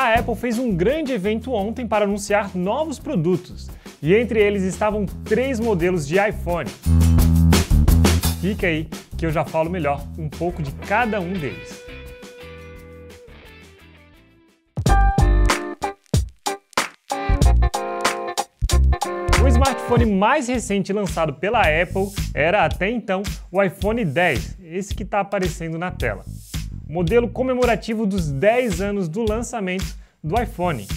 A Apple fez um grande evento ontem para anunciar novos produtos, e entre eles estavam três modelos de iPhone. Fica aí que eu já falo melhor um pouco de cada um deles. O smartphone mais recente lançado pela Apple era até então o iPhone 10, esse que está aparecendo na tela. Modelo comemorativo dos 10 anos do lançamento do iPhone.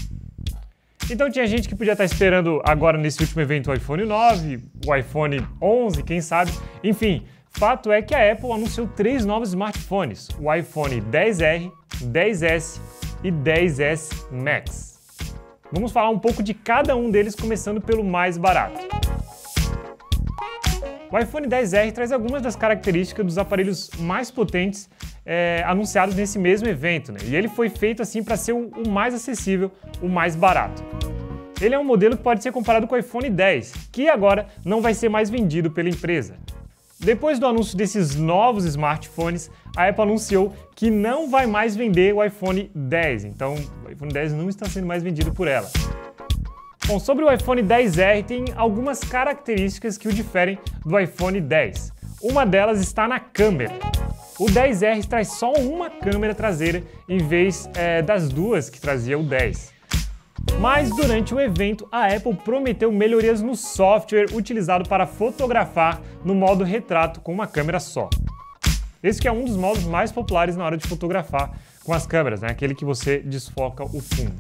Então tinha gente que podia estar esperando agora nesse último evento o iPhone 9, o iPhone 11, quem sabe. Enfim, fato é que a Apple anunciou três novos smartphones: o iPhone 10R, 10S e 10S Max. Vamos falar um pouco de cada um deles, começando pelo mais barato. O iPhone 10R traz algumas das características dos aparelhos mais potentes é, anunciados nesse mesmo evento, né? e ele foi feito assim para ser o, o mais acessível, o mais barato. Ele é um modelo que pode ser comparado com o iPhone 10, que agora não vai ser mais vendido pela empresa. Depois do anúncio desses novos smartphones, a Apple anunciou que não vai mais vender o iPhone 10, então o iPhone 10 não está sendo mais vendido por ela. Bom, sobre o iPhone 10R, tem algumas características que o diferem do iPhone 10. Uma delas está na câmera. O 10R traz só uma câmera traseira em vez é, das duas que trazia o 10. Mas durante o evento, a Apple prometeu melhorias no software utilizado para fotografar no modo retrato com uma câmera só. Esse que é um dos modos mais populares na hora de fotografar com as câmeras, né? aquele que você desfoca o fundo.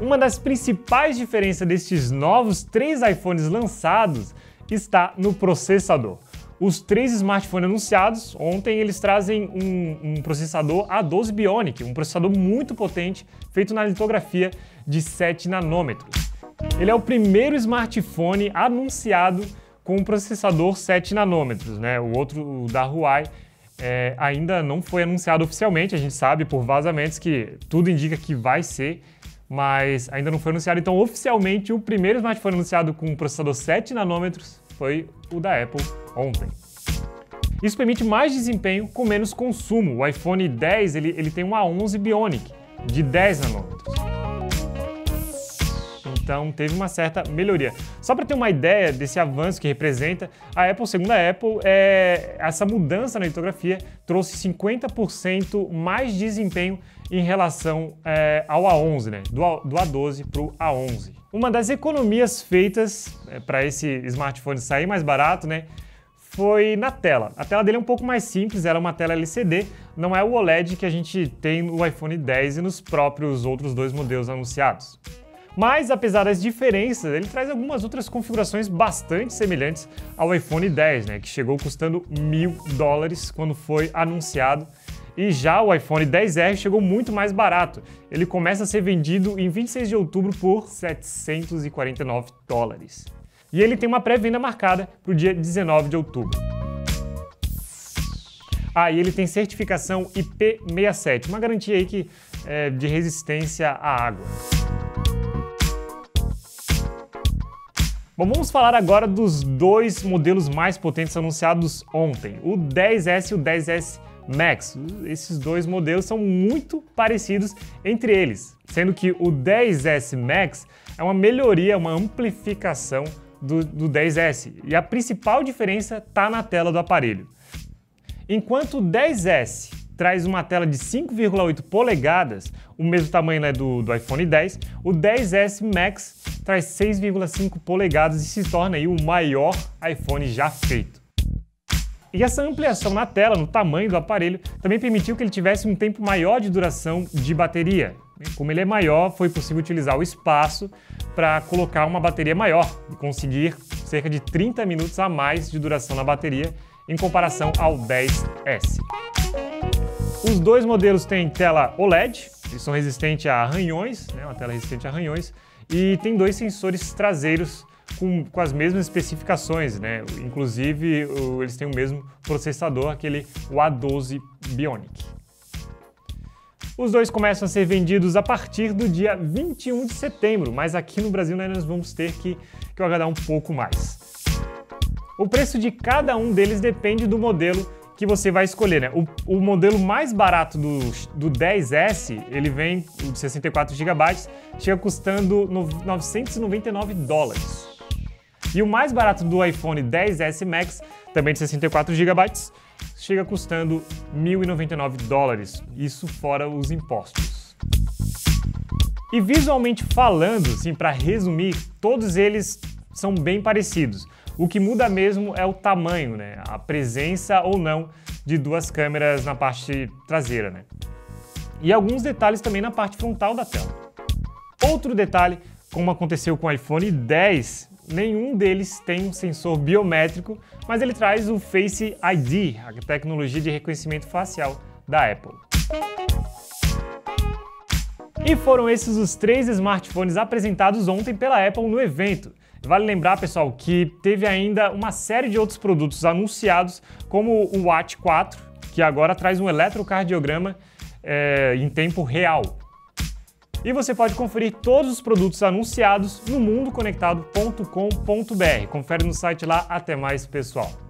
Uma das principais diferenças destes novos três iPhones lançados está no processador. Os três smartphones anunciados ontem eles trazem um, um, processador A12 Bionic, um processador muito potente feito na litografia de 7 nanômetros. Ele é o primeiro smartphone anunciado com um processador 7 nanômetros, né? O outro o da Huawei é, ainda não foi anunciado oficialmente, a gente sabe por vazamentos que tudo indica que vai ser, mas ainda não foi anunciado. Então, oficialmente, o primeiro smartphone anunciado com um processador 7 nanômetros foi o da Apple ontem. Isso permite mais desempenho com menos consumo. O iPhone 10 ele, ele tem um A11 Bionic de 10 nanômetros. Então teve uma certa melhoria. Só para ter uma ideia desse avanço que representa, a Apple, segundo a Apple, é, essa mudança na litografia trouxe 50% mais desempenho em relação é, ao A11, né? do, do A12 para o A11. Uma das economias feitas é, para esse smartphone sair mais barato, né? foi na tela. A tela dele é um pouco mais simples, ela é uma tela LCD, não é o OLED que a gente tem no iPhone 10 e nos próprios outros dois modelos anunciados. Mas, apesar das diferenças, ele traz algumas outras configurações bastante semelhantes ao iPhone 10, né, que chegou custando mil dólares quando foi anunciado. E já o iPhone 10R chegou muito mais barato. Ele começa a ser vendido em 26 de outubro por 749 dólares. E ele tem uma pré-venda marcada para o dia 19 de outubro. Ah, e ele tem certificação IP67, uma garantia aí que, é, de resistência à água. Bom, vamos falar agora dos dois modelos mais potentes anunciados ontem, o 10S e o 10S Max. Esses dois modelos são muito parecidos entre eles, sendo que o 10S Max é uma melhoria, uma amplificação do, do 10S, e a principal diferença está na tela do aparelho. Enquanto o 10S traz uma tela de 5,8 polegadas, o mesmo tamanho né, do, do iPhone 10, o 10S Max traz 6,5 polegadas e se torna aí o maior iPhone já feito. E essa ampliação na tela, no tamanho do aparelho, também permitiu que ele tivesse um tempo maior de duração de bateria. Como ele é maior, foi possível utilizar o espaço para colocar uma bateria maior e conseguir cerca de 30 minutos a mais de duração na bateria em comparação ao 10S. Os dois modelos têm tela OLED, eles são resistentes a arranhões, né, uma tela resistente a arranhões, e tem dois sensores traseiros com, com as mesmas especificações, né? Inclusive, o, eles têm o mesmo processador, aquele A12 Bionic. Os dois começam a ser vendidos a partir do dia 21 de setembro, mas aqui no Brasil né, nós vamos ter que, que aguardar um pouco mais. O preço de cada um deles depende do modelo que você vai escolher, né? O, o modelo mais barato do, do 10S, ele vem, de 64 GB, chega custando 999 dólares. E o mais barato do iPhone 10S Max, também de 64 GB, chega custando 1.099 dólares, isso fora os impostos. E visualmente falando, assim, para resumir, todos eles são bem parecidos. O que muda mesmo é o tamanho, né? A presença ou não de duas câmeras na parte traseira, né? E alguns detalhes também na parte frontal da tela. Outro detalhe, como aconteceu com o iPhone 10, nenhum deles tem um sensor biométrico, mas ele traz o Face ID, a tecnologia de reconhecimento facial da Apple. E foram esses os três smartphones apresentados ontem pela Apple no evento. Vale lembrar, pessoal, que teve ainda uma série de outros produtos anunciados, como o Watch 4, que agora traz um eletrocardiograma é, em tempo real. E você pode conferir todos os produtos anunciados no mundoconectado.com.br. Confere no site lá. Até mais, pessoal!